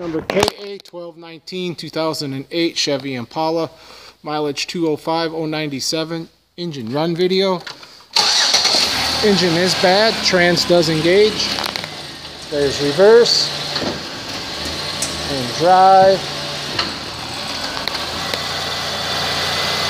Number KA 1219, 2008 Chevy Impala, mileage 205 097. engine run video. Engine is bad, trans does engage. There's reverse and drive.